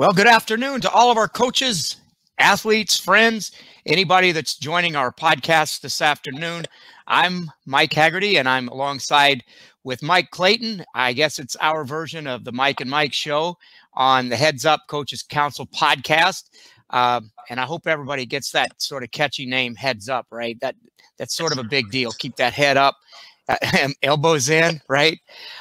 Well, good afternoon to all of our coaches, athletes, friends, anybody that's joining our podcast this afternoon. I'm Mike Haggerty, and I'm alongside with Mike Clayton. I guess it's our version of the Mike and Mike show on the Heads Up Coaches Council podcast. Uh, and I hope everybody gets that sort of catchy name, Heads Up, right? That that's sort of a big deal. Keep that head up elbows in, right?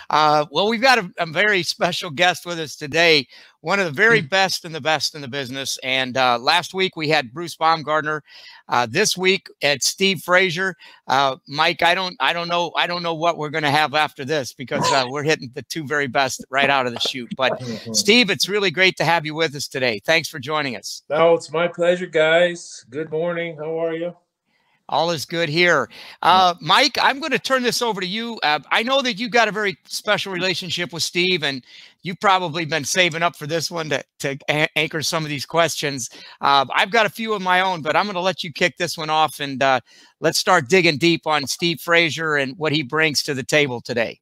Uh, well, we've got a, a, very special guest with us today, one of the very mm. best and the best in the business. And uh, last week we had Bruce Baumgartner. Uh, this week it's Steve Fraser. Uh, Mike, I don't, I don't know, I don't know what we're going to have after this because uh, we're hitting the two very best right out of the chute. But Steve, it's really great to have you with us today. Thanks for joining us. Oh, it's my pleasure, guys. Good morning. How are you? All is good here. Uh, Mike, I'm going to turn this over to you. Uh, I know that you've got a very special relationship with Steve, and you've probably been saving up for this one to, to anchor some of these questions. Uh, I've got a few of my own, but I'm going to let you kick this one off, and uh, let's start digging deep on Steve Fraser and what he brings to the table today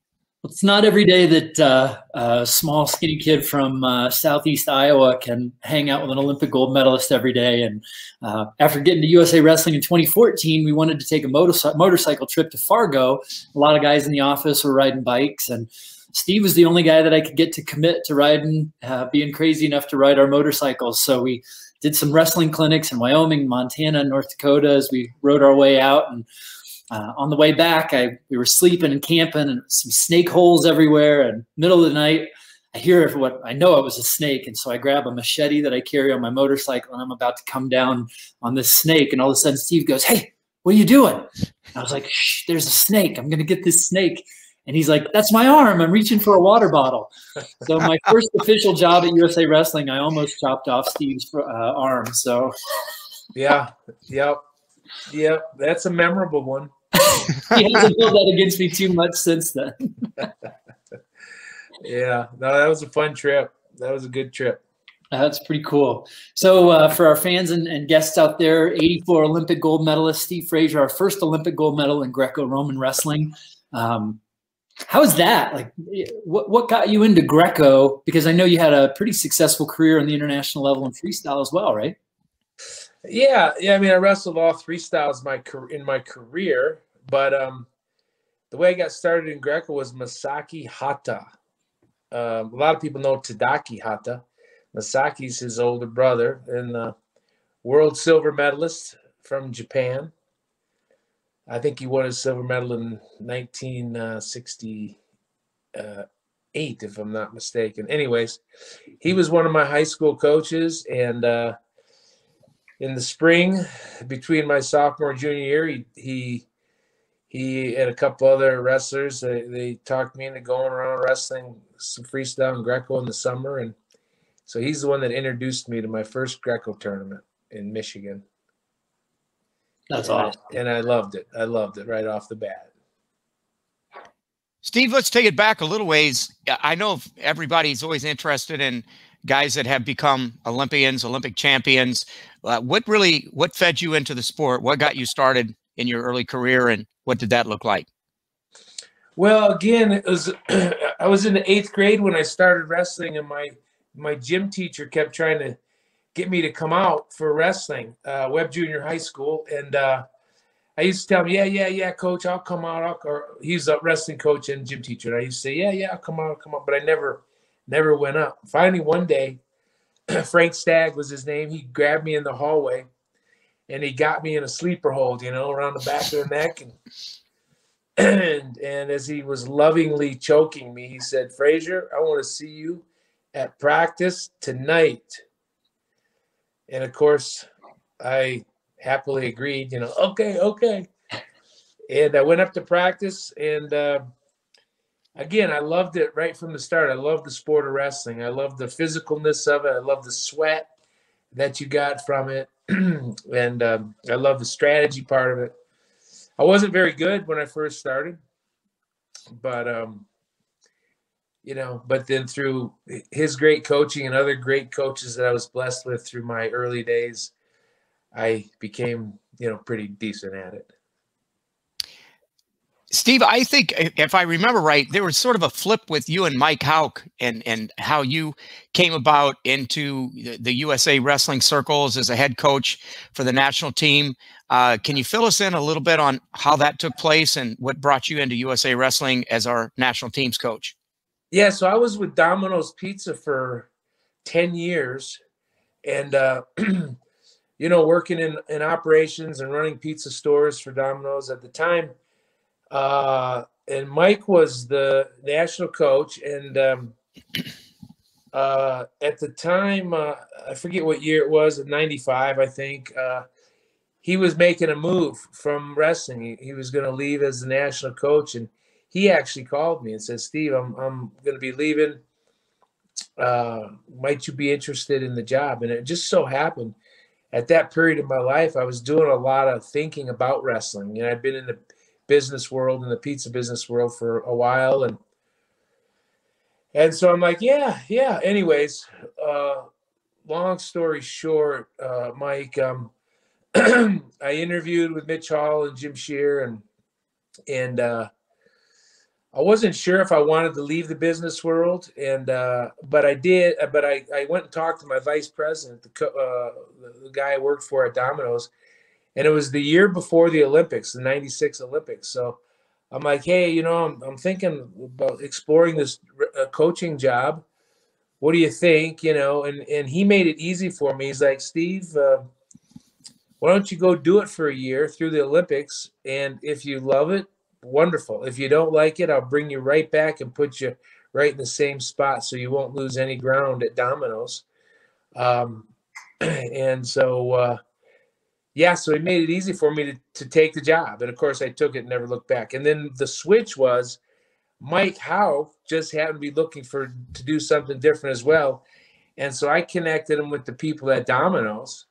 it's not every day that uh, a small, skinny kid from uh, southeast Iowa can hang out with an Olympic gold medalist every day. And uh, after getting to USA Wrestling in 2014, we wanted to take a motorcycle motorcycle trip to Fargo. A lot of guys in the office were riding bikes, and Steve was the only guy that I could get to commit to riding, uh, being crazy enough to ride our motorcycles. So we did some wrestling clinics in Wyoming, Montana, North Dakota as we rode our way out and uh, on the way back, I we were sleeping and camping, and some snake holes everywhere. And middle of the night, I hear what I know it was a snake, and so I grab a machete that I carry on my motorcycle, and I'm about to come down on this snake, and all of a sudden Steve goes, "Hey, what are you doing?" And I was like, Shh, "There's a snake. I'm gonna get this snake." And he's like, "That's my arm. I'm reaching for a water bottle." So my first official job at USA Wrestling, I almost chopped off Steve's uh, arm. So, yeah, yep, yep, that's a memorable one he hasn't held that against me too much since then. yeah, no, that was a fun trip. That was a good trip. that's pretty cool. So, uh, for our fans and, and, guests out there, 84 Olympic gold medalist Steve Fraser, our first Olympic gold medal in Greco-Roman wrestling. Um, how is that? Like, what what got you into Greco? Because I know you had a pretty successful career on the international level in freestyle as well, right? Yeah, yeah. I mean, I wrestled all three styles my in my career, but um, the way I got started in Greco was Masaki Hata. Um, a lot of people know Tadaki Hata. Masaki's his older brother and the world silver medalist from Japan. I think he won his silver medal in 1968, uh, if I'm not mistaken. Anyways, he was one of my high school coaches, and uh, in the spring, between my sophomore junior year, he, he he and a couple other wrestlers they, they talked me into going around wrestling some freestyle and greco in the summer and so he's the one that introduced me to my first greco tournament in michigan. That's and awesome. I, and i loved it. I loved it right off the bat. Steve let's take it back a little ways. I know everybody's always interested in guys that have become olympians olympic champions. Uh, what really what fed you into the sport? What got you started in your early career and what did that look like? Well, again, it was I was in the eighth grade when I started wrestling, and my my gym teacher kept trying to get me to come out for wrestling, uh, Webb Junior High School, and uh, I used to tell him, "Yeah, yeah, yeah, coach, I'll come out." I'll, or he's a wrestling coach and gym teacher, and I used to say, "Yeah, yeah, I'll come out, I'll come out," but I never, never went up. Finally, one day, Frank Stagg was his name. He grabbed me in the hallway and he got me in a sleeper hold, you know, around the back of the neck. And, and, and as he was lovingly choking me, he said, Fraser, I want to see you at practice tonight. And of course, I happily agreed, you know, okay, okay. And I went up to practice and, uh, again, I loved it right from the start. I love the sport of wrestling. I love the physicalness of it. I love the sweat that you got from it. and um, I love the strategy part of it. I wasn't very good when I first started, but um, you know, but then through his great coaching and other great coaches that I was blessed with through my early days, I became you know pretty decent at it. Steve, I think if I remember right, there was sort of a flip with you and Mike Houck and and how you came about into the USA wrestling circles as a head coach for the national team. Uh, can you fill us in a little bit on how that took place and what brought you into USA Wrestling as our national teams coach? Yeah, so I was with Domino's Pizza for ten years, and uh, you know, working in in operations and running pizza stores for Domino's at the time uh, and Mike was the national coach, and um, uh, at the time, uh, I forget what year it was, in '95, I think. Uh, he was making a move from wrestling. He, he was going to leave as the national coach, and he actually called me and said, "Steve, I'm I'm going to be leaving. Uh, might you be interested in the job?" And it just so happened at that period of my life, I was doing a lot of thinking about wrestling, and I'd been in the business world and the pizza business world for a while and and so I'm like, yeah, yeah. Anyways, uh, long story short, uh, Mike, um, I interviewed with Mitch Hull and Jim Scherr, and and uh, I wasn't sure if I wanted to leave the business world, and uh, but I did. But I, I went and talked to my vice president, the, uh, the, the guy I worked for at Domino's, and it was the year before the Olympics, the '96 Olympics. So I'm like, hey, you know, I'm, I'm thinking about exploring this uh, coaching job. What do you think? You know, and and he made it easy for me. He's like, Steve, uh, why don't you go do it for a year through the Olympics? And if you love it, wonderful. If you don't like it, I'll bring you right back and put you right in the same spot, so you won't lose any ground at Domino's. Um, and so. Uh, yeah, so it made it easy for me to, to take the job. And of course, I took it and never looked back. And then the switch was Mike Houck just happened to be looking for to do something different as well. And so I connected him with the people at Domino's.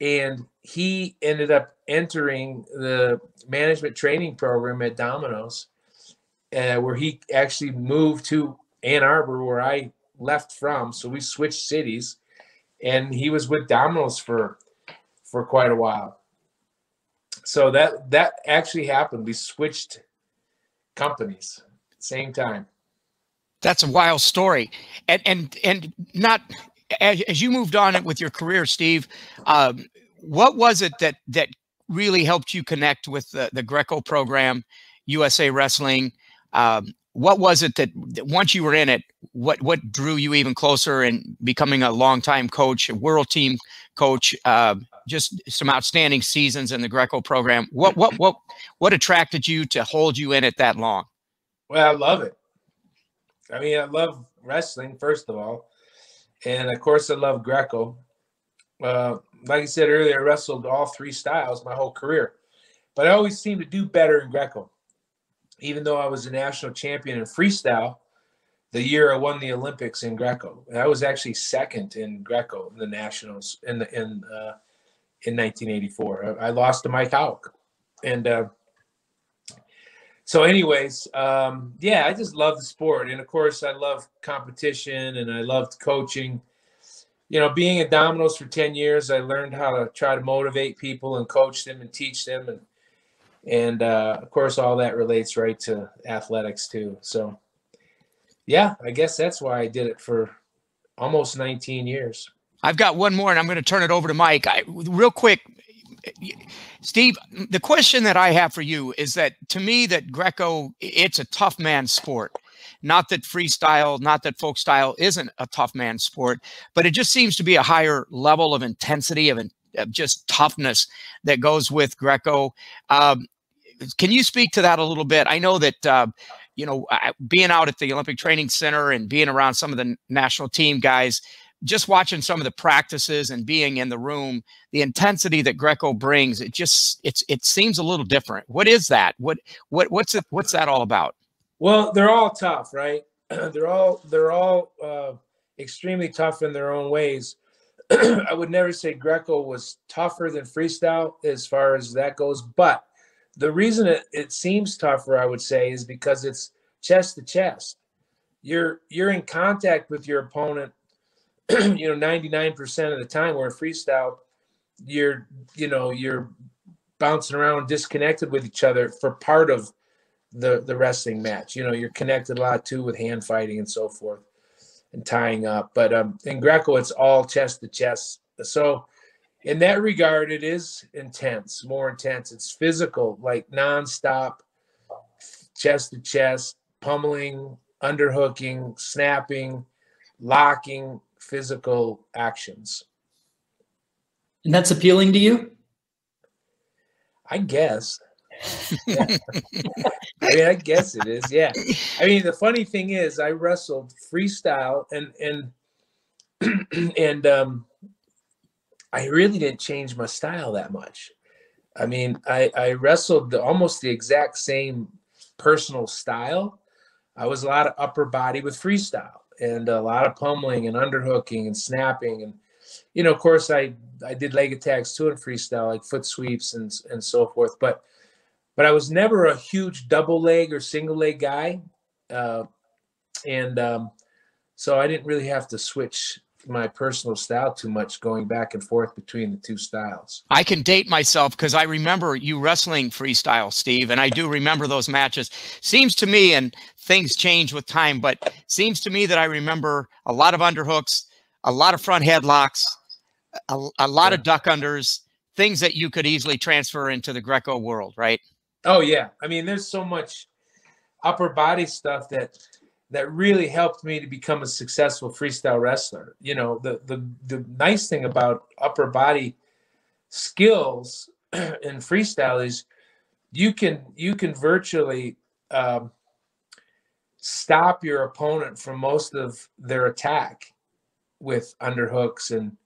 And he ended up entering the management training program at Domino's, uh, where he actually moved to Ann Arbor, where I left from. So we switched cities. And he was with Domino's for for quite a while. So that that actually happened. We switched companies same time. That's a wild story, and and and not as, as you moved on with your career, Steve. Um, what was it that that really helped you connect with the, the Greco program, USA Wrestling? Um, what was it that, once you were in it, what what drew you even closer and becoming a longtime coach, a world team coach, uh, just some outstanding seasons in the Greco program. What what what what attracted you to hold you in it that long? Well, I love it. I mean, I love wrestling first of all, and of course, I love Greco. Uh, like I said earlier, I wrestled all three styles my whole career, but I always seemed to do better in Greco. Even though I was a national champion in freestyle, the year I won the Olympics in Greco, I was actually second in Greco in the nationals in the in uh, in 1984. I lost to Mike Houck. And uh, so, anyways, um, yeah, I just love the sport. And of course, I love competition and I loved coaching. You know, being at Domino's for 10 years, I learned how to try to motivate people and coach them and teach them. And, and uh, of course, all that relates right to athletics too. So, yeah, I guess that's why I did it for almost 19 years. I've got one more, and I'm going to turn it over to Mike. I, real quick, Steve, the question that I have for you is that to me, that Greco, it's a tough man sport. Not that freestyle, not that folk style isn't a tough man sport, but it just seems to be a higher level of intensity of, of just toughness that goes with Greco. Um, can you speak to that a little bit? I know that uh, you know being out at the Olympic Training Center and being around some of the national team guys just watching some of the practices and being in the room, the intensity that Greco brings, it just it's it seems a little different. What is that? What what what's it what's that all about? Well, they're all tough, right? they're all they're all uh, extremely tough in their own ways. I would never say Greco was tougher than freestyle as far as that goes, but the reason it, it seems tougher, I would say, is because it's chest to chest. You're you're in contact with your opponent you know, 99% of the time where freestyle, you're, you know, you're bouncing around disconnected with each other for part of the the wrestling match. You know, you're connected a lot too with hand fighting and so forth, and tying up. But um, in Greco, it's all chest to chest. So in that regard, it is intense, more intense. It's physical, like nonstop, chest to chest, pummeling, underhooking, snapping, locking, physical actions. And that's appealing to you? I guess. I mean, I guess it is. Yeah. I mean, the funny thing is, I wrestled freestyle, and and and um, I really didn't change my style that much. I mean, I I wrestled the, almost the exact same personal style. I was a lot of upper body with freestyle and a lot of pummeling and underhooking and snapping and you know, of course, I I did leg attacks too in freestyle, like foot sweeps and and so forth. But but I was never a huge double leg or single leg guy, uh, and um, so I didn't really have to switch my personal style too much going back and forth between the two styles. I can date myself because I remember you wrestling freestyle, Steve, and I do remember those matches. Seems to me, and things change with time, but seems to me that I remember a lot of underhooks, a lot of front headlocks, a, a lot yeah. of duck unders, things that you could easily transfer into the Greco world, right? Oh yeah, I mean, there's so much upper body stuff that that really helped me to become a successful freestyle wrestler. You know, the the the nice thing about upper body skills in freestyle is you can you can virtually um, stop your opponent from most of their attack with underhooks and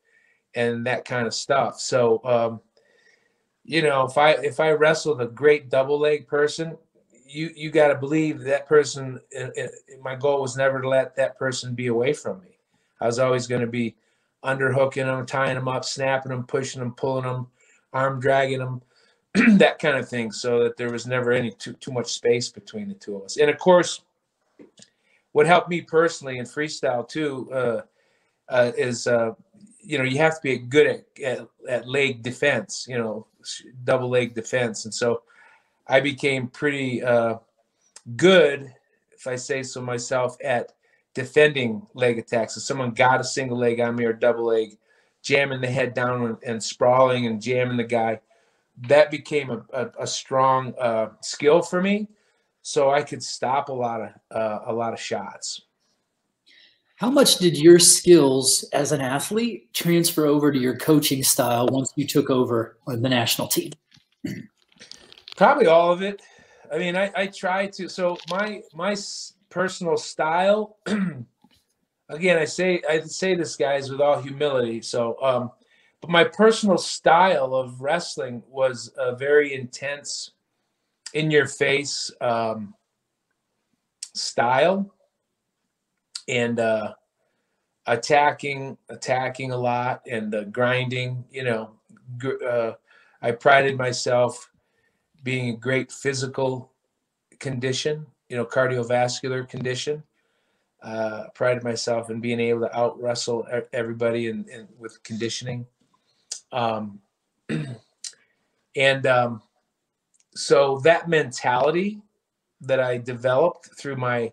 and that kind of stuff. So, um, you know, if I if I wrestled a great double leg person, you you got to believe that person. Uh, uh, my goal was never to let that person be away from me. I was always going to be underhooking them, tying them up, snapping them, pushing them, pulling them, arm dragging them, that kind of thing, so that there was never any too too much space between the two of us. And of course, what helped me personally in freestyle too uh, uh, is uh, you know you have to be good at, at, at leg defense you know double leg defense. And so i became pretty uh, good if i say so myself at defending leg attacks. If someone got a single leg on me or double leg jamming the head down and, and sprawling and jamming the guy that became a, a, a strong uh, skill for me. So i could stop a lot of uh, a lot of shots how much did your skills as an athlete transfer over to your coaching style once you took over on the national team? Probably all of it. I mean, I, I try to. So my my personal style. again, I say I say this, guys, with all humility. So, um, but my personal style of wrestling was a very intense, in your face um, style and uh, attacking, attacking a lot, and the grinding. You know, uh, I prided myself being a great physical condition. You know, cardiovascular condition. Uh, prided myself in being able to out wrestle everybody and with conditioning. Um, and um, so that mentality that I developed through my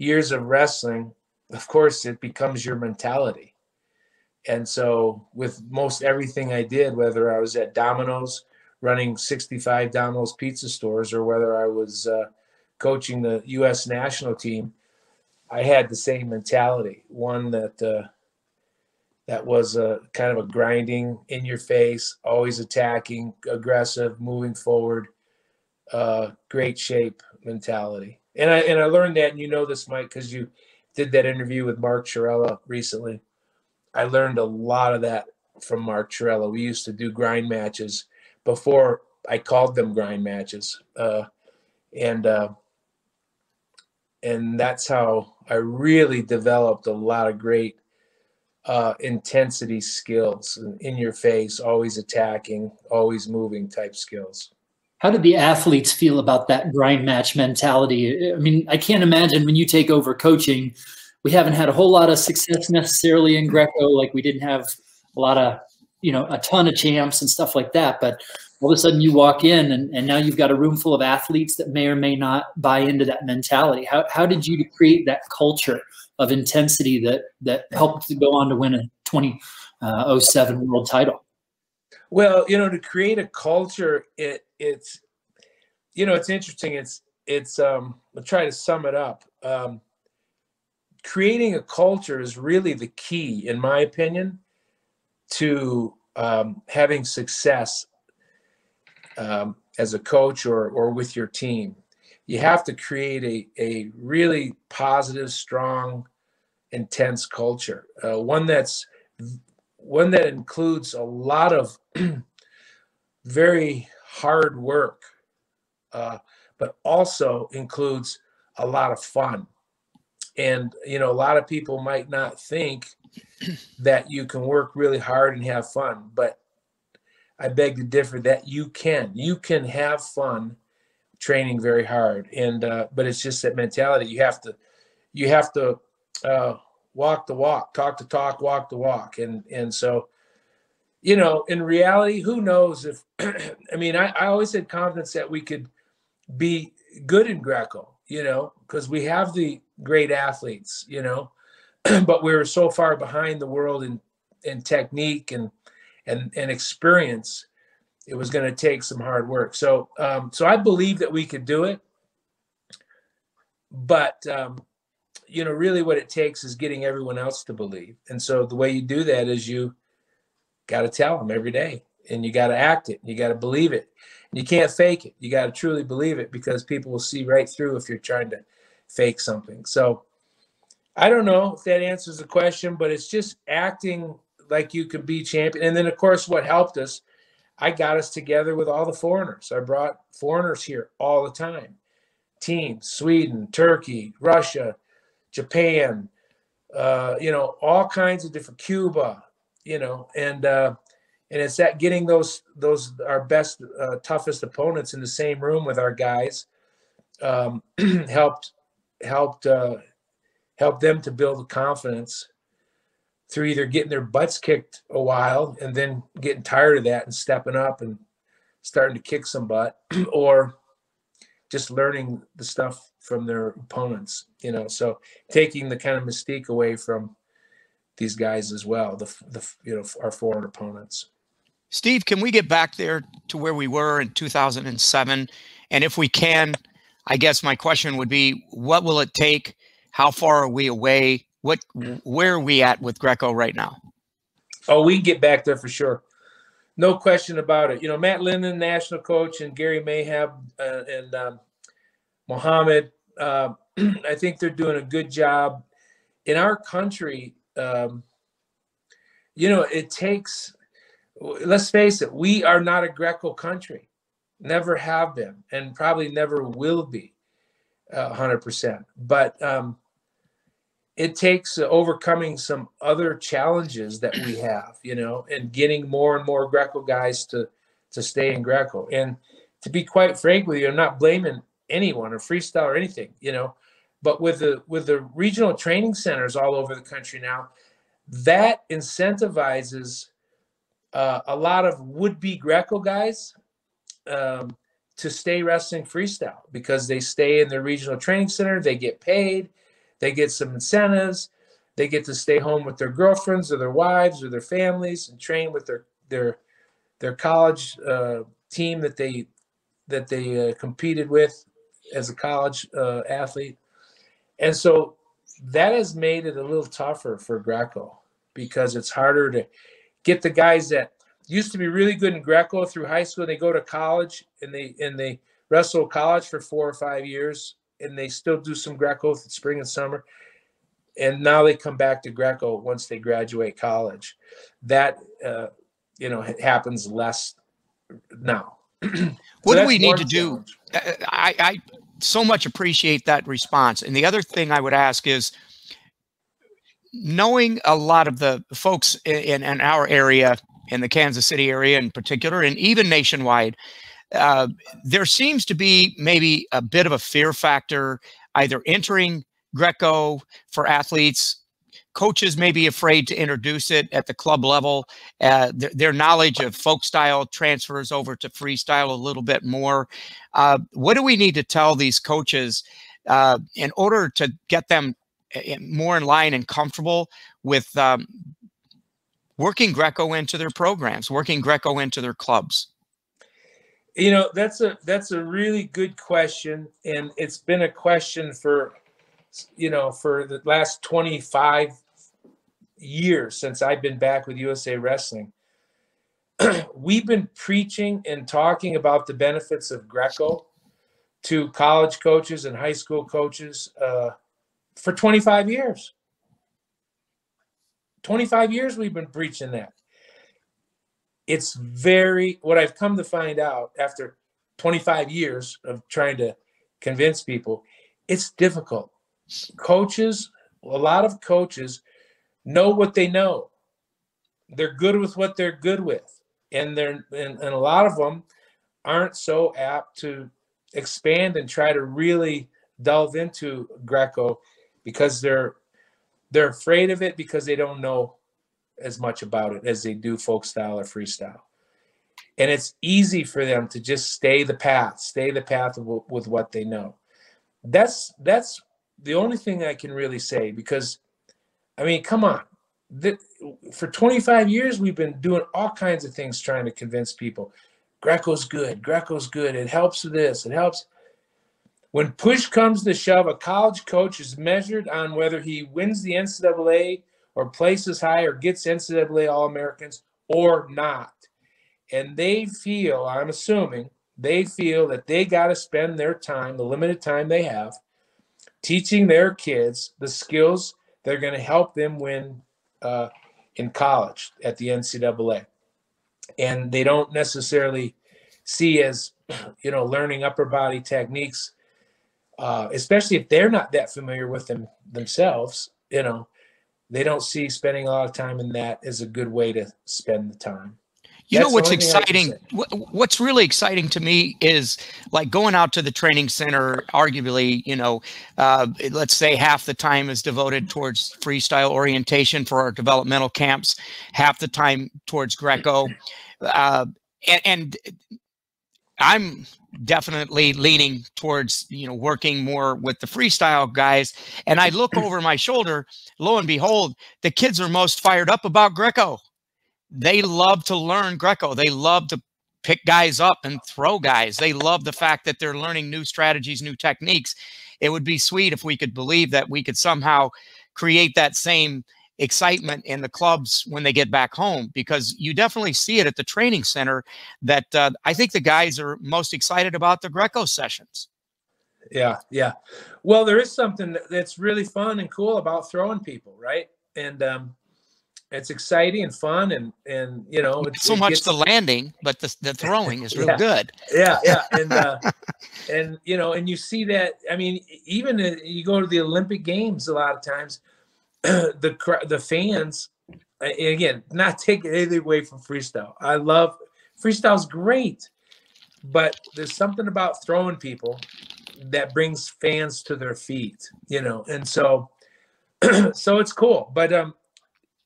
years of wrestling, of course, it becomes your mentality. And so, with most everything I did, whether I was at Domino's running 65 Domino's pizza stores or whether I was uh, coaching the U.S. national team, I had the same mentality. One that uh, that was a kind of a grinding, in your face, always attacking, aggressive, moving forward, uh, great shape mentality and I and I learned that, and you know this, Mike, because you did that interview with Mark Chiarella recently. I learned a lot of that from Mark Chiarella. We used to do grind matches before I called them grind matches, uh, and uh, and that's how I really developed a lot of great uh, intensity skills, in your face, always attacking, always moving type skills. How did the athletes feel about that grind match mentality? I mean, I can't imagine when you take over coaching, we haven't had a whole lot of success necessarily in Greco, like we didn't have a lot of, you know, a ton of champs and stuff like that. But all of a sudden you walk in and, and now you've got a room full of athletes that may or may not buy into that mentality. How, how did you create that culture of intensity that, that helped to go on to win a 2007 uh, world title? Well, you know, to create a culture, it it's, you know, it's interesting. It's, it's, um, I'll try to sum it up. Um, creating a culture is really the key, in my opinion, to um, having success um, as a coach or, or with your team. You have to create a, a really positive, strong, intense culture, uh, one that's one that includes a lot of very hard work, uh, but also includes a lot of fun. And you know, a lot of people might not think that you can work really hard and have fun, but I beg to differ that you can. You can have fun training very hard, and uh, but it's just that mentality. You have to, you have to uh, walk the walk, talk the talk, walk the walk, and and so, you know, in reality, who knows if? I mean, I, I always had confidence that we could be good in Greco, you know, because we have the great athletes, you know, but we were so far behind the world in in technique and and and experience. It was going to take some hard work. So um, so I believe that we could do it, but um, you know, really, what it takes is getting everyone else to believe. And so the way you do that is you got to tell them every day, and you got to act it. You got to believe it. You can't fake it. You got to truly believe it because people will see right through if you're trying to fake something. So I don't know if that answers the question, but it's just acting like you could be champion. And then, of course, what helped us, I got us together with all the foreigners. I brought foreigners here all the time teams, Sweden, Turkey, Russia, Japan, uh, you know, all kinds of different Cuba, you know, and uh, and it's that getting those those our best uh, toughest opponents in the same room with our guys um, helped helped uh, helped them to build confidence through either getting their butts kicked a while and then getting tired of that and stepping up and starting to kick some butt or just learning the stuff from their opponents you know. So taking the kind of mystique away from these guys as well the, the you know our foreign opponents steve can we get back there to where we were in 2007 and if we can i guess my question would be what will it take how far are we away what where are we at with greco right now oh we get back there for sure no question about it. You know, Matt Lindland, national coach, and Gary Mayabb uh, and um, Mohammed. Uh, I think they're doing a good job in our country. Um, you know, it takes. Let's face it, we are not a Greco country, never have been, and probably never will be, uh, hundred percent. But um, it takes uh, overcoming some other challenges that we have, you know, and getting more and more Greco guys to to stay in Greco. And to be quite frank with you, I'm not blaming anyone or freestyle or anything, you know, but with the with the regional training centers all over the country now, that incentivizes uh, a lot of would-be Greco guys um, to stay wrestling freestyle because they stay in the regional training center, they get paid they get some incentives. They get to stay home with their girlfriends or their wives or their families and train with their their their college uh, team that they that they uh, competed with as a college uh, athlete. And so that has made it a little tougher for Greco because it's harder to get the guys that used to be really good in Greco through high school. They go to college and they and they wrestle college for four or five years and they still do some Greco spring and summer. And now they come back to Greco once they graduate college. That uh, you know happens less now. so what do we need to do? I, I so much appreciate that response. And the other thing I would ask is knowing a lot of the folks in, in our area, in the Kansas City area in particular, and even nationwide, uh, there seems to be maybe a bit of a fear factor either entering Greco for athletes, coaches may be afraid to introduce it at the club level. Uh, their, their, knowledge of folk style transfers over to freestyle a little bit more. Uh, what do we need to tell these coaches uh, in order to get them eh, more in line and comfortable with um, working Greco into their programs, working Greco into their clubs? You know, that's a that's a really good question, and it's been a question for you know, for the last 25 years since I've been back with USA Wrestling, we've been preaching and talking about the benefits of Greco to college coaches and high school coaches uh, for 25 years. 25 years we've been preaching that. It's very, what I've come to find out after 25 years of trying to convince people, it's difficult coaches, a lot of coaches know what they know. They're good with what they're good with. And they're and, and a lot of them aren't so apt to expand and try to really delve into Greco because they're they're afraid of it because they don't know as much about it as they do folk style or freestyle. And it's easy for them to just stay the path, stay the path with, with what they know. That's that's the only thing I can really say because, I mean, come on, for 25 years we've been doing all kinds of things trying to convince people Greco's good, Greco's good. It helps with this, it helps. When push comes to shove, a college coach is measured on whether he wins the NCAA or places high or gets NCAA All Americans or not. And they feel, I'm assuming, they feel that they got to spend their time, the limited time they have, teaching their kids the skills that are going to help them win uh, in college at the NCAA. And they don't necessarily see as, you know, learning upper body techniques, uh, especially if they're not that familiar with them themselves, you know, they don't see spending a lot of time in that as a good way to spend the time. You That's know what's exciting? What's really exciting to me is like going out to the training center. Arguably, you know, uh, let's say half the time is devoted towards freestyle orientation for our developmental camps, half the time towards Greco, uh, and, and I'm definitely leaning towards you know working more with the freestyle guys and i look over my shoulder lo and behold the kids are most fired up about greco they love to learn Greco. They love to pick guys up and throw guys. They love the fact that they're learning new strategies, new techniques. It would be sweet if we could believe that we could somehow create that same excitement in the clubs when they get back home because you definitely see it at the training center that uh, I think the guys are most excited about the Greco sessions. Yeah, yeah. Well, there is something that's really fun and cool about throwing people, right? And um, it's exciting and fun and and you know it's so much gets, the landing but the, the throwing is real yeah, good. Yeah yeah and uh and you know and you see that i mean even you go to the olympic games a lot of times the the fans again not taking anything away from freestyle. I love freestyle's great but there's something about throwing people that brings fans to their feet you know and so so it's cool. But um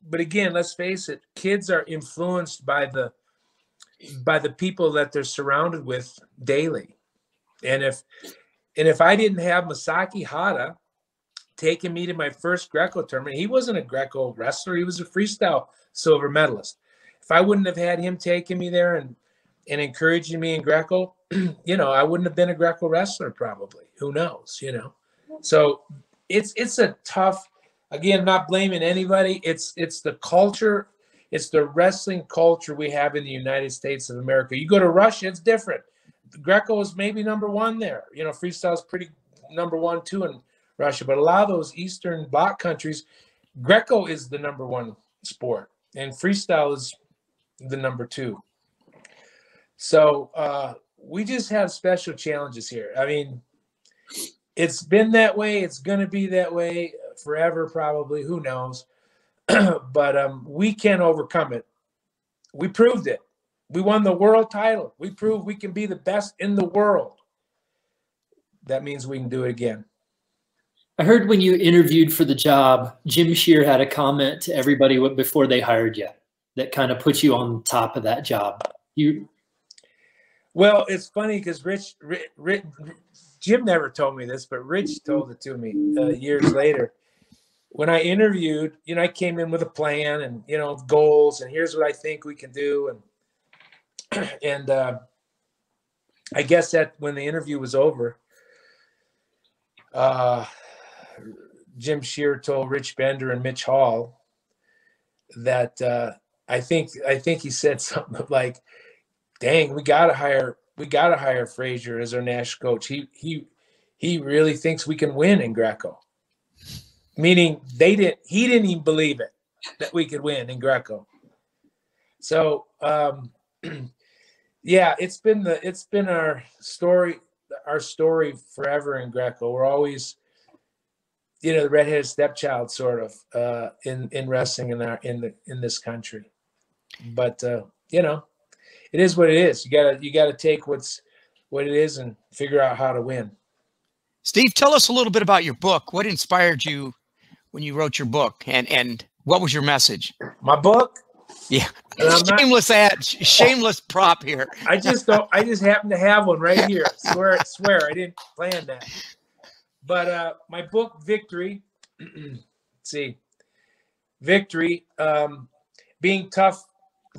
but again, let's face it, kids are influenced by the by the people that they're surrounded with daily. And if and if I didn't have Masaki Hata taking me to my first Greco tournament, he wasn't a Greco wrestler, he was a freestyle silver medalist. If I wouldn't have had him taking me there and and encouraging me in Greco, you know, I wouldn't have been a Greco wrestler probably. Who knows, you know. So it's it's a tough again, not blaming anybody. It's it's the culture, it's the wrestling culture we have in the United States of America. You go to Russia, it's different. Greco is maybe number one there. You know, freestyle is pretty number one too in Russia, but a lot of those Eastern Bloc countries, Greco is the number one sport, and freestyle is the number two. So uh, we just have special challenges here. I mean, it's been that way. It's going to be that way forever, probably. Who knows? but um, we can overcome it. We proved it. We won the world title. We proved we can be the best in the world. That means we can do it again. I heard when you interviewed for the job, Jim Scherr had a comment to everybody before they hired you that kind of put you on top of that job. You well, it's funny because Rich, Rich, Rich, Jim never told me this, but Rich told it to me uh, years later. When I interviewed, you know, I came in with a plan and you know goals, and here's what I think we can do, and and uh, I guess that when the interview was over, uh, Jim Scherr told Rich Bender and Mitch Hull that uh, I think I think he said something like, "Dang, we gotta hire we gotta hire Fraser as our national coach. He he he really thinks we can win in Greco." Meaning they didn't he didn't even believe it that we could win in Greco. So um, yeah, it's been the it's been our story our story forever in Greco. We're always you know the redheaded stepchild sort of uh, in in wrestling in our in the in this country. But uh, you know, it is what it is. You gotta you gotta take what's what it is and figure out how to win. Steve, tell us a little bit about your book. What inspired you when you wrote your book, and and what was your message? My book. Yeah, shameless not, ad, shameless prop here. I just don't. I just happen to have one right here. swear, swear, I didn't plan that. But uh, my book, Victory, see, Victory, um, being tough,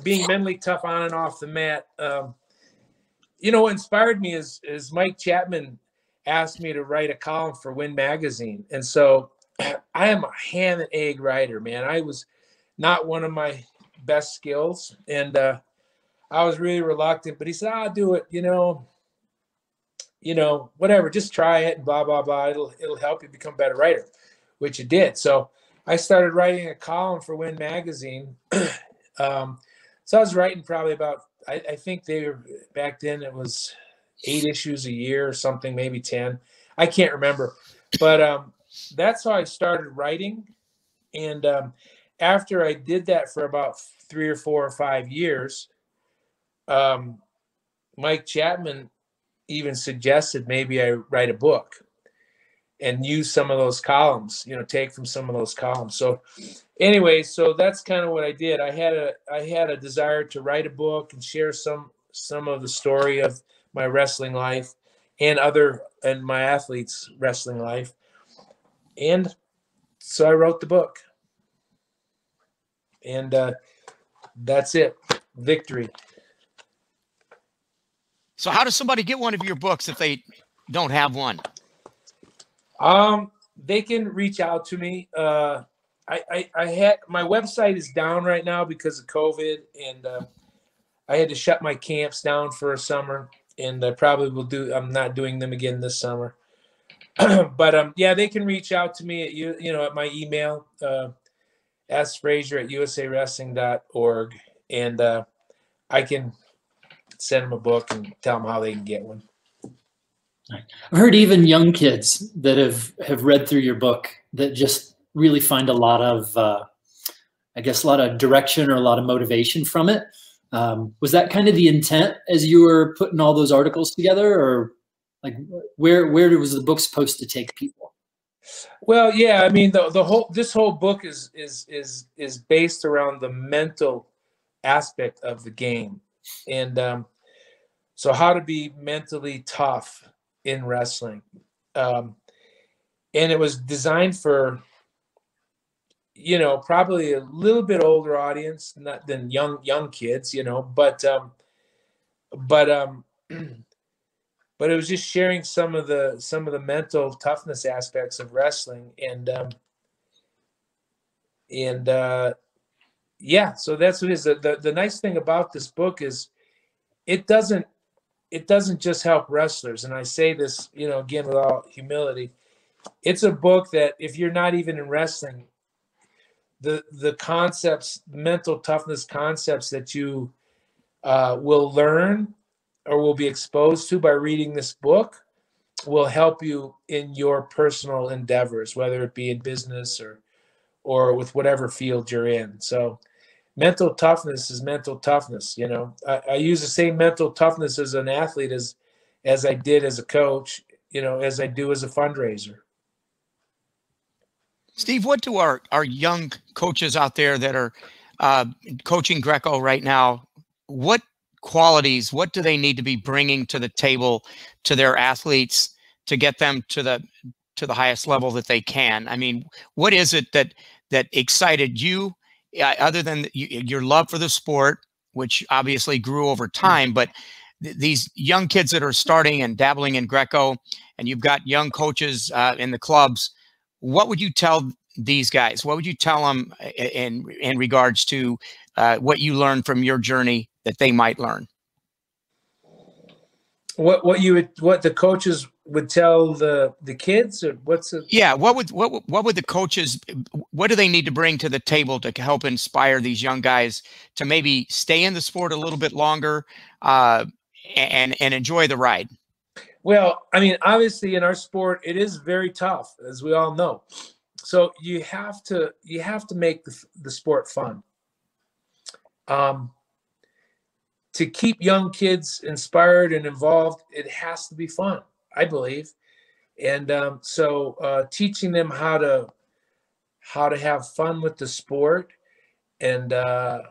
being mentally tough on and off the mat. Um, you know, what inspired me is, is Mike Chapman asked me to write a column for Win Magazine. And so I am a ham and egg writer, man. I was not one of my best skills. And uh, I was really reluctant, but he said, I'll do it. You know, you know, whatever, just try it and blah, blah, blah. It'll, it'll help you become a better writer, which it did. So I started writing a column for Win Magazine. um, so I was writing probably about, I, I, think they were back then it was eight issues a year or something, maybe 10. I can't remember. But um, that's how I started writing. And um, after I did that for about three or four or five years, um, Mike Chapman even suggested maybe I write a book and use some of those columns, you know, take from some of those columns. So anyway, so that's kind of what I did. I had a I had a desire to write a book and share some some of the story of my wrestling life and other and my athletes wrestling life. And so I wrote the book. And uh, that's it. Victory. So how does somebody get one of your books if they don't have one? Um, they can reach out to me. Uh, I, I, I had my website is down right now because of COVID, and uh, I had to shut my camps down for a summer, and I probably will do. I'm not doing them again this summer. but um, yeah, they can reach out to me at you, you know, at my email, uh, sfraser at usawrestling.org, and uh, I can send them a book and tell them how they can get one. I've heard even young kids that have have read through your book that just really find a lot of, uh, I guess, a lot of direction or a lot of motivation from it. Um, was that kind of the intent as you were putting all those articles together, or like where where was the book supposed to take people? Well, yeah, I mean the the whole this whole book is is is is based around the mental aspect of the game, and um, so how to be mentally tough in wrestling, um, and it was designed for you know probably a little bit older audience not than young young kids you know but um but um but it was just sharing some of the some of the mental toughness aspects of wrestling and um and uh yeah, so that's what it is. The, the, the nice thing about this book is it doesn't it doesn't just help wrestlers. And I say this, you know, again with all humility. It's a book that if you're not even in wrestling, the the concepts, mental toughness concepts that you uh, will learn or will be exposed to by reading this book will help you in your personal endeavors, whether it be in business or or with whatever field you're in. So mental toughness is mental toughness. You know, I, I, use the same mental toughness as an athlete as as I did as a coach. You know, as I do as a fundraiser. Steve, what do our, our young coaches out there that are uh, coaching Greco right now, what qualities, what do they need to be bringing to the table to their athletes to get them to the to the highest level that they can? I mean, what is it that that excited you, uh, other than your love for the sport, which obviously grew over time, but th- these young kids that are starting and dabbling in Greco, and you've got young coaches uh, in the clubs what would you tell these guys? What would you tell them in in regards to uh, what you learned from your journey that they might learn? What what you would what the coaches would tell the the kids or what's the yeah what would what what would the coaches what do they need to bring to the table to help inspire these young guys to maybe stay in the sport a little bit longer uh, and and enjoy the ride well, I mean, obviously in our sport, it is very tough, as we all know. So you have to you have to make the, the sport fun. Um, to keep young kids inspired and involved, it has to be fun, I believe. And um, so uh, teaching them how to how to have fun with the sport and uh,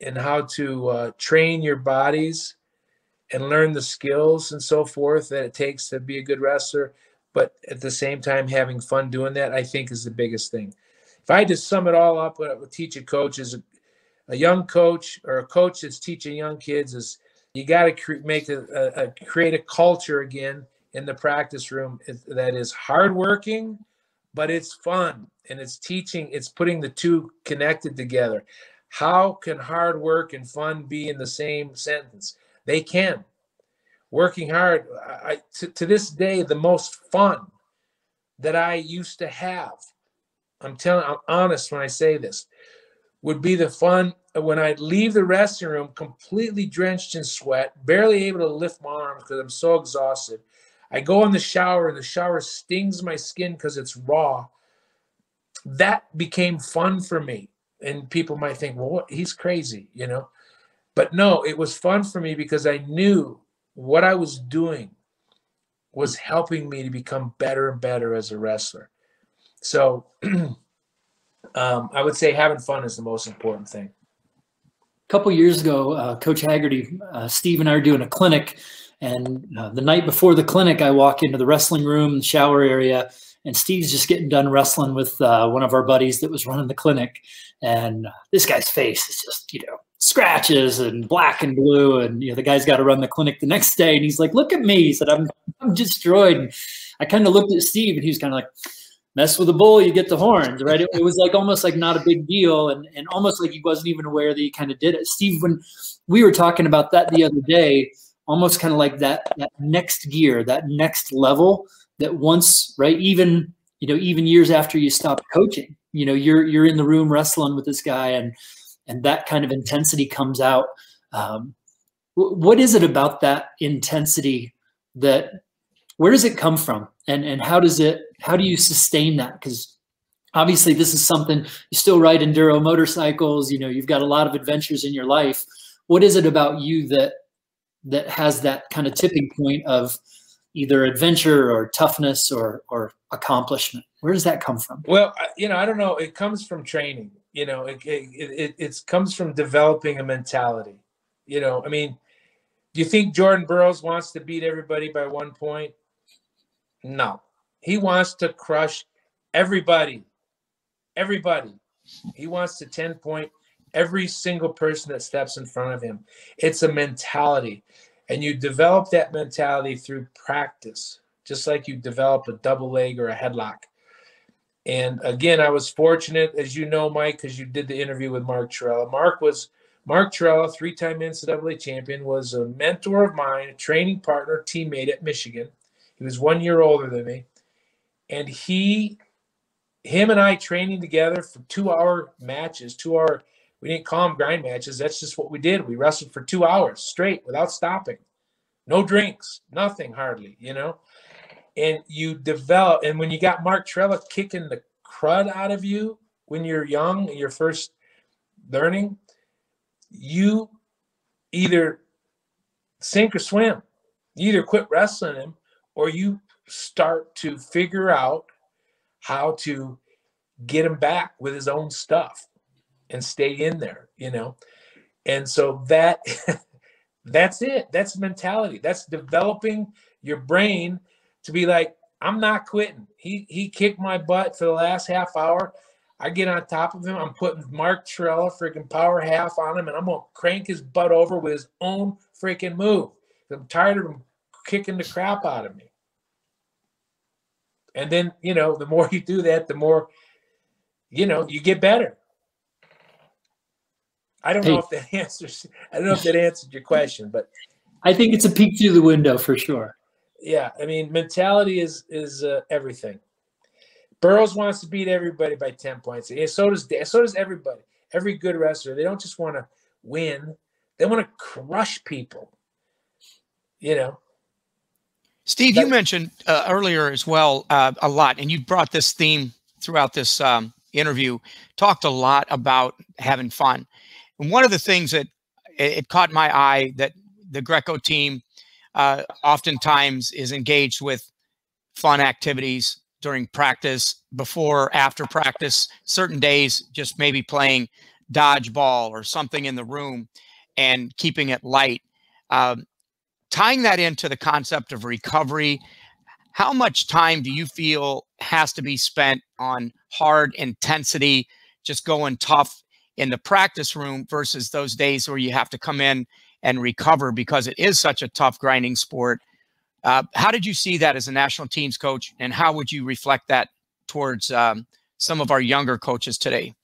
and how to uh, train your bodies and learn the skills and so forth that it takes to be a good wrestler, but at the same time having fun doing that, I think is the biggest thing. If I had to sum it all up, what I would teach a coach is a, young coach or a coach that's teaching young kids is you got to cre- make a, a, a, create a culture again in the practice room that is hardworking, but it's fun and it's teaching. It's putting the two connected together. How can hard work and fun be in the same sentence? They can. Working hard. I, to, to this day, the most fun that I used to have, I'm telling, I'm honest when I say this, would be the fun when I'd leave the resting room completely drenched in sweat, barely able to lift my arms because I'm so exhausted. I go in the shower and the shower stings my skin because it's raw. That became fun for me. And people might think, well, what? he's crazy, you know. But no, it was fun for me because I knew what I was doing was helping me to become better and better as a wrestler. So um, I would say having fun is the most important thing. A couple years ago, uh, Coach Haggerty, uh, Steve and I are doing a clinic. And uh, the night before the clinic, I walk into the wrestling room, the shower area, and Steve's just getting done wrestling with uh, one of our buddies that was running the clinic. And uh, this guy's face is just, you know, scratches and black and blue. And you know, the guy's got to run the clinic the next day. And he's like, "Look at me!" He said, "I'm I'm destroyed." And I kind of looked at Steve, and he was kind of like, "Mess with a bull, you get the horns." Right? It, it, was like almost like not a big deal, and and almost like he wasn't even aware that he kind of did it. Steve, when we were talking about that the other day, almost kind of like that that next gear, that next level. That once, right, even you know, even years after you stop coaching, you know, you're you're in the room wrestling with this guy, and and that kind of intensity comes out. Um, what is it about that intensity that where does it come from and and how does it how do you sustain that? Because obviously this is something you still ride enduro motorcycles you know you've got a lot of adventures in your life. What is it about you that that has that kind of tipping point of either adventure or toughness or or accomplishment? Where does that come from? Well you know i don't know. It comes from training you know it, it, it, comes from developing a mentality you know. I mean do you think jordan burroughs wants to beat everybody by one point? No he wants to crush everybody. Everybody. He wants to 10 point every single person that steps in front of him. It's a mentality. And you develop that mentality through practice just like you develop a double leg or a headlock. And again, I was fortunate, as you know, Mike, because you did the interview with Mark Churella. Mark was Mark Churella, three-time NCAA champion, was a mentor of mine, a training partner, teammate at Michigan. He was one year older than me, and he, him, and I training together for two-hour matches. Two-hour. We didn't call them grind matches. That's just what we did. We wrestled for two hours straight without stopping, no drinks, nothing hardly. You know and you develop. And when you got Mark Churella kicking the crud out of you when you're young and you're first learning, you either sink or swim. You either quit wrestling him or you start to figure out how to get him back with his own stuff and stay in there, you know. And so that that's it. That's mentality. That's developing your brain to be like, I'm not quitting. He he kicked my butt for the last half hour. I get on top of him. I'm putting Mark Churella freaking power half on him, and I'm gonna crank his butt over with his own freaking move. I'm tired of him kicking the crap out of me. And then, you know, the more you do that, the more, you know, you get better. I don't hey. know if that answers. I don't know if that answered your question, but I think it's a peek through the window for sure. Yeah, I mean, mentality is is uh, everything. Burroughs wants to beat everybody by ten points, and so does so does everybody. Every good wrestler, they don't just want to win; they want to crush people. You know. Steve, you mentioned uh, earlier as well uh, a lot, and you brought this theme throughout this um, interview. Talked a lot about having fun, and one of the things that it, it caught my eye that the Greco team uh, oftentimes is engaged with fun activities during practice, before, after practice, certain days, just maybe playing dodgeball or something in the room and keeping it light. Um, tying that into the concept of recovery, how much time do you feel has to be spent on hard intensity, just going tough in the practice room versus those days where you have to come in and recover because it is such a tough grinding sport. Uh, how did you see that as a national teams coach, and how would you reflect that towards um, some of our younger coaches today?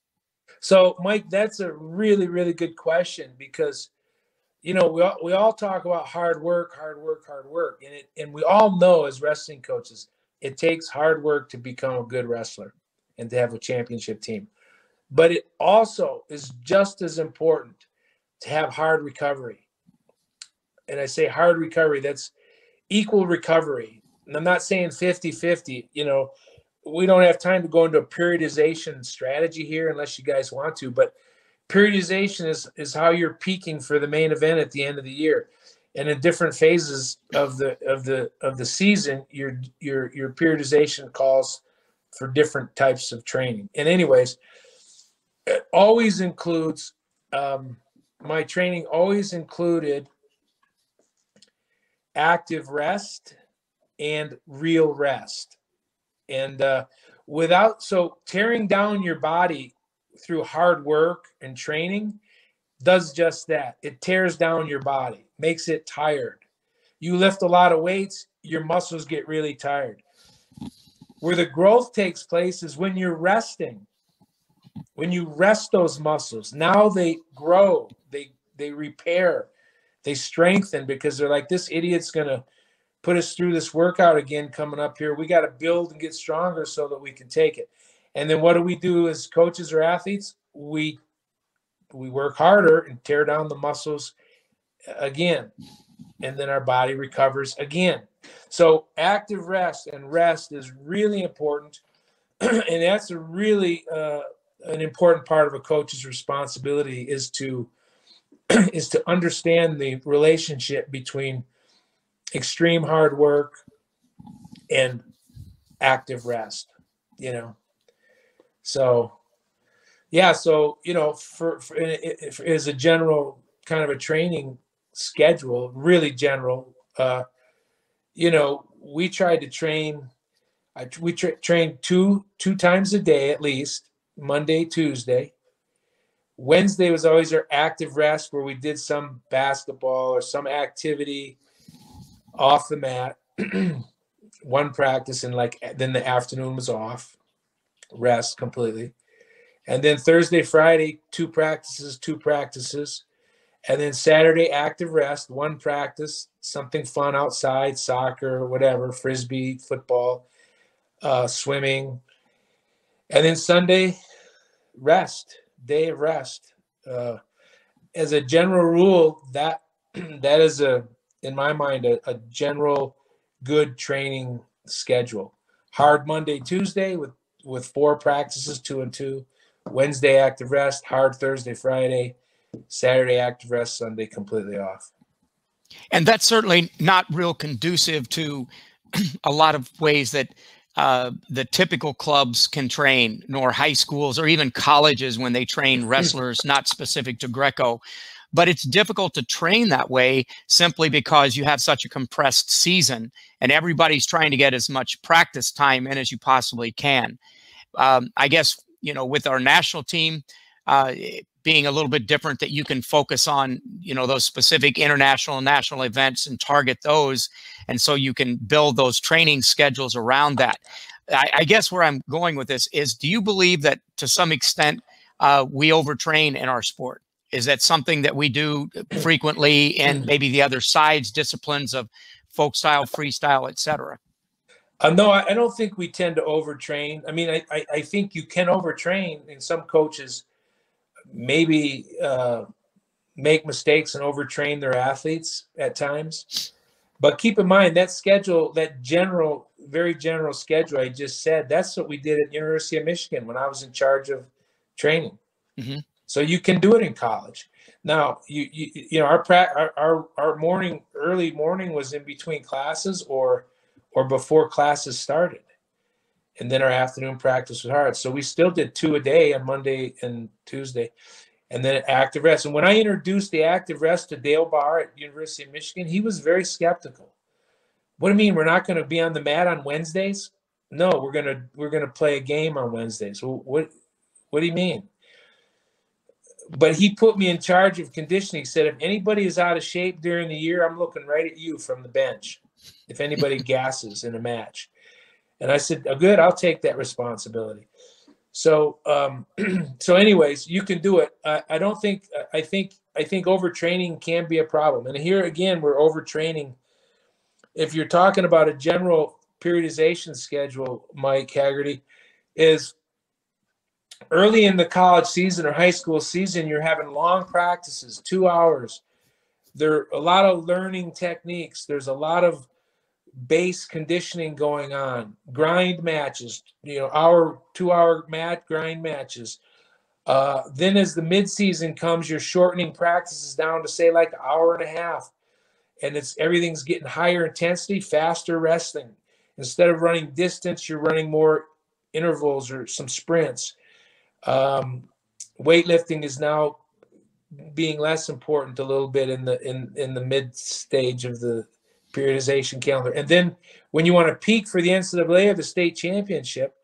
So, Mike, that's a really, really good question because, you know, we all, we all talk about hard work, hard work, hard work, and it, and we all know as wrestling coaches, it takes hard work to become a good wrestler and to have a championship team. But it also is just as important to have hard recovery and I say hard recovery, that's equal recovery. And I'm not saying 50 50. You know, we don't have time to go into a periodization strategy here unless you guys want to, but periodization is, is how you're peaking for the main event at the end of the year. And in different phases of the of the of the season, your your your periodization calls for different types of training. And anyways, it always includes um, my training always included active rest and real rest. And uh, without, so tearing down your body through hard work and training does just that. It tears down your body, makes it tired. You lift a lot of weights, your muscles get really tired. Where the growth takes place is when you're resting. When you rest those muscles, now they grow, they they repair, they strengthen because they're like, this idiot's going to put us through this workout again coming up here. We got to build and get stronger so that we can take it. And then what do we do as coaches or athletes? We we work harder and tear down the muscles again. And then our body recovers again. So active rest and rest is really important. and that's a really uh, an important part of a coach's responsibility is to is to understand the relationship between extreme hard work and active rest you know so yeah so you know for, for, for as a general kind of a training schedule really general uh you know we tried to train I, we tra- trained two two times a day at least monday tuesday Wednesday was always our active rest where we did some basketball or some activity off the mat. One practice and like then the afternoon was off, rest completely. And then Thursday, Friday, two practices, two practices. And then Saturday, active rest, one practice, something fun outside, soccer, whatever, frisbee, football, uh, swimming. And then Sunday, rest day of rest. Uh, as a general rule, that that is a in my mind a, a general good training schedule. Hard Monday, Tuesday with with four practices, two and two. Wednesday active rest, hard Thursday, Friday, Saturday active rest, Sunday completely off. And that's certainly not real conducive to a lot of ways that uh, the typical clubs can train, nor high schools or even colleges when they train wrestlers, not specific to Greco. But it's difficult to train that way simply because you have such a compressed season and everybody's trying to get as much practice time in as you possibly can. Um, I guess, you know, with our national team, uh, being a little bit different that you can focus on you know those specific international and national events and target those and so you can build those training schedules around that. I, I guess where i'm going with this is do you believe that to some extent uh, we overtrain in our sport? Is that something that we do frequently in maybe the other sides disciplines of folk style freestyle etc uh, no, I, I, don't think we tend to overtrain. I mean, I, I, I think you can overtrain, and some coaches maybe uh, make mistakes and overtrain their athletes at times. But keep in mind that schedule, that general, very general schedule I just said, that's what we did at University of Michigan when I was in charge of training. Mm-hmm. So you can do it in college. Now, you you, you know our, pra- our our our morning early morning was in between classes or or before classes started and then our afternoon practice was hard. So we still did two a day on Monday and Tuesday, and then active rest. And when I introduced the active rest to Dale Bahr at University of Michigan, he was very skeptical. What do you mean we're not going to be on the mat on Wednesdays? No, we're gonna we're gonna play a game on Wednesdays. What what do you mean? But he put me in charge of conditioning. He said, if anybody is out of shape during the year, I'm looking right at you from the bench. If anybody gasses in a match. And I said, oh, good, I'll take that responsibility. So, um, so anyways, you can do it. I, I don't think, I think, I think overtraining can be a problem. And here again, we're overtraining. If you're talking about a general periodization schedule, Mike Haggerty, is early in the college season or high school season, you're having long practices, two hours. There are a lot of learning techniques. There's a lot of base conditioning going on, grind matches, you know, hour, two hour mat grind matches. Uh, then as the midseason comes, you're shortening practices down to say like an hour and a half. And it's everything's getting higher intensity, faster resting. Instead of running distance, you're running more intervals or some sprints. Um, weightlifting is now being less important a little bit in the in in the mid stage of the periodization calendar. And then when you want to peak for the NCAA or the state championship,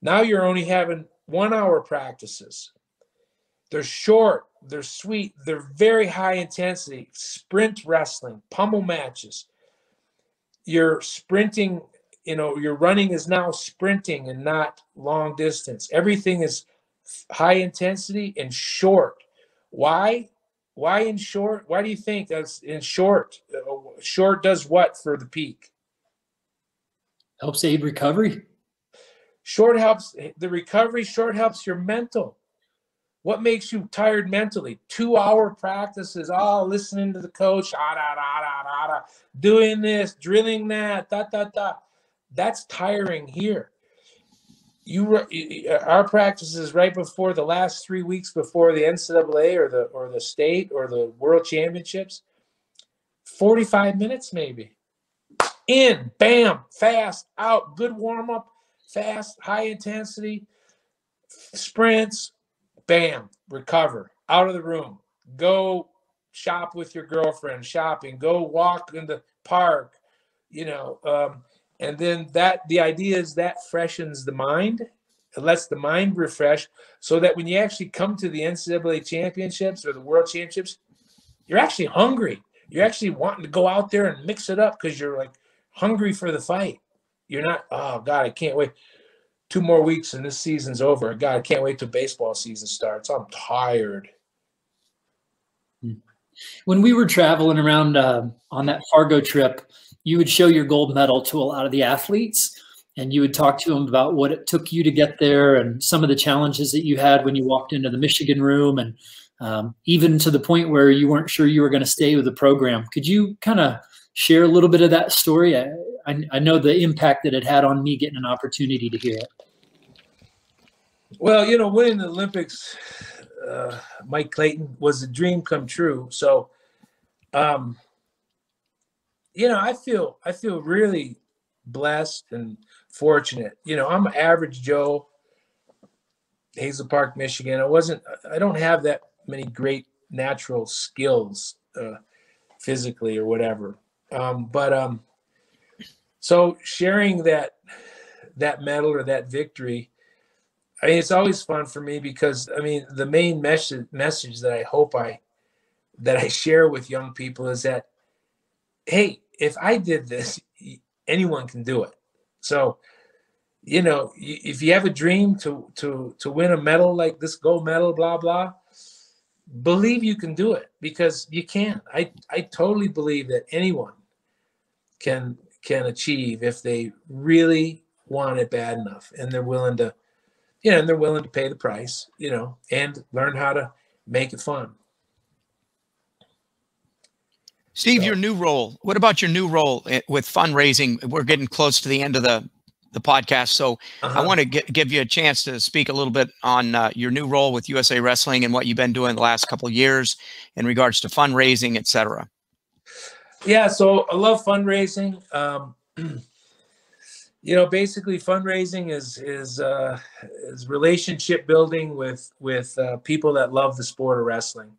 now you're only having one hour practices. They're short, they're sweet, they're very high intensity, sprint wrestling, pummel matches. You're sprinting, you know, your running is now sprinting and not long distance. Everything is high intensity and short. Why? Why in short? Why do you think that's in short? Uh, short does what for the peak? Helps aid recovery. Short helps the recovery. Short helps your mental. What makes you tired mentally? Two hour practices, oh, listening to the coach, ah, da, da, da, da, da, doing this, drilling that, da, da, da. That's tiring here you our practice is right before the last three weeks before the NCAA or the or the state or the World Championships. Forty five minutes maybe. In, bam, fast, out, good warm up, fast, high intensity, sprints, bam, recover, out of the room, go shop with your girlfriend, shopping, go walk in the park, you know. Um, and then that the idea is that freshens the mind. It lets the mind refresh so that when you actually come to the ncaa championships or the world championships you're actually hungry. You're actually wanting to go out there and mix it up because you're like hungry for the fight. You're not oh god i can't wait. Two more weeks and this season's over. God i can't wait till baseball season starts. I'm tired. When we were traveling around uh, on that fargo trip you would show your gold medal to a lot of the athletes and you would talk to them about what it took you to get there and some of the challenges that you had when you walked into the Michigan room and um, even to the point where you weren't sure you were going to stay with the program. Could you kind of share a little bit of that story? I, I, I, know the impact that it had on me getting an opportunity to hear it. Well, you know, winning the Olympics, uh, Mike Clayton, was a dream come true. So, um, you know, I feel I feel really blessed and fortunate. You know, I'm average Joe, Hazel Park, Michigan. I wasn't. I don't have that many great natural skills, uh, physically or whatever. Um, but um, so sharing that that medal or that victory, I mean, it's always fun for me because I mean, the main message message that I hope I that I share with young people is that, hey, if I did this, anyone can do it. So, you know, if you have a dream to to to win a medal like this gold medal, blah blah, believe you can do it because you can. I I totally believe that anyone can can achieve if they really want it bad enough and they're willing to, you know, and they're willing to pay the price, you know, and learn how to make it fun. Steve, so, your new role. What about your new role with fundraising? We're getting close to the end of the the podcast, so uh-huh. I want to give you a chance to speak a little bit on uh, your new role with USA Wrestling and what you've been doing the last couple of years in regards to fundraising, et cetera. Yeah, so I love fundraising. Um, you know, basically, fundraising is is uh, is relationship building with with uh, people that love the sport of wrestling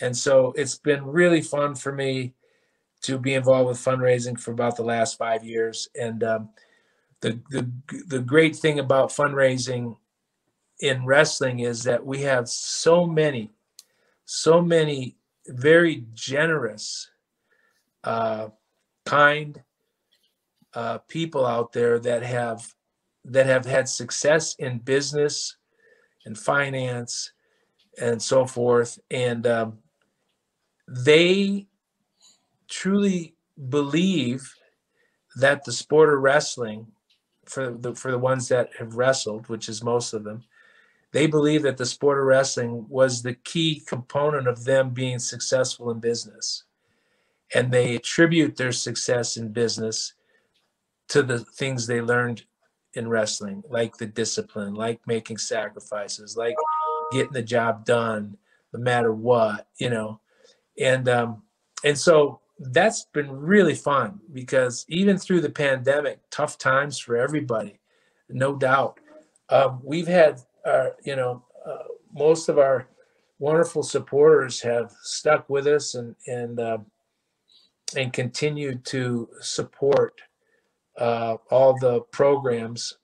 and so it's been really fun for me to be involved with fundraising for about the last five years. And um, the, the the great thing about fundraising in wrestling is that we have so many, so many very generous, uh, kind uh, people out there that have that have had success in business and finance and so forth. And um, they truly believe that the sport of wrestling for the for the ones that have wrestled which is most of them they believe that the sport of wrestling was the key component of them being successful in business. And they attribute their success in business to the things they learned in wrestling like the discipline like making sacrifices like getting the job done no matter what you know and um, and so that's been really fun because even through the pandemic, tough times for everybody, no doubt. Um, we've had our, you know, uh, most of our wonderful supporters have stuck with us and and uh, and continued to support uh, all the programs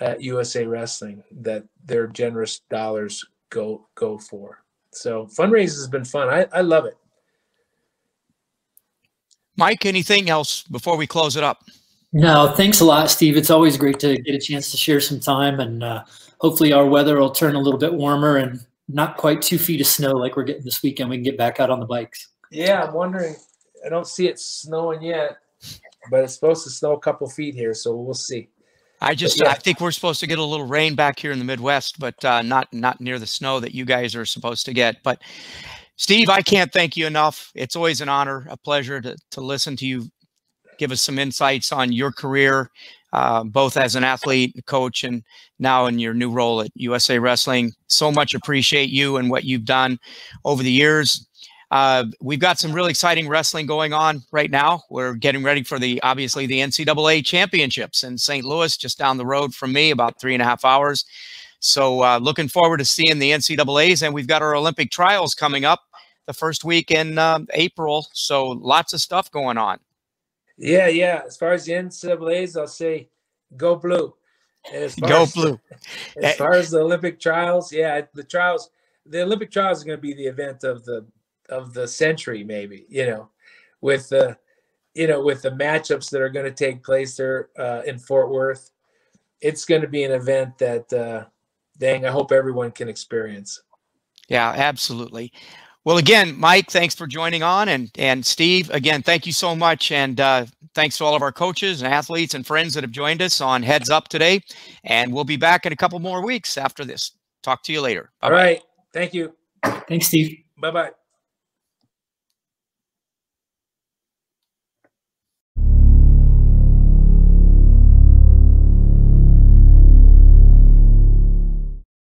at USA Wrestling that their generous dollars go go for. So fundraising has been fun. I, I love it. Mike, anything else before we close it up? No, thanks a lot, Steve. It's always great to get a chance to share some time, and uh, hopefully our weather will turn a little bit warmer and not quite two feet of snow like we're getting this weekend. We can get back out on the bikes. Yeah, I'm wondering. I don't see it snowing yet, but it's supposed to snow a couple feet here, so we'll see. I just yeah. I think we're supposed to get a little rain back here in the Midwest, but uh, not not near the snow that you guys are supposed to get. But Steve, I can't thank you enough. It's always an honor, a pleasure to to listen to you give us some insights on your career, uh, both as an athlete, coach, and now in your new role at USA Wrestling. So much appreciate you and what you've done over the years. Uh, we've got some really exciting wrestling going on right now. We're getting ready for the obviously the NCAA championships in St. Louis, just down the road from me, about three and a half hours. So uh, looking forward to seeing the NCAA's, and we've got our Olympic trials coming up the first week in uh, April. So lots of stuff going on. Yeah, yeah. As far as the NCAA's, I'll say go blue. go as, blue. As far as the Olympic trials, yeah, the trials, the Olympic trials are going to be the event of the of the century, maybe, you know, with the, you know, with the matchups that are going to take place there uh, in Fort Worth. It's going to be an event that, uh, dang, I hope everyone can experience. Yeah, absolutely. Well, again, Mike, thanks for joining on, and and Steve, again, thank you so much, and uh, thanks to all of our coaches and athletes and friends that have joined us on Heads Up today. And we'll be back in a couple more weeks after this. Talk to you later. Bye-bye. All right. Thank you. Thanks, Steve. Bye bye.